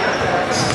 something.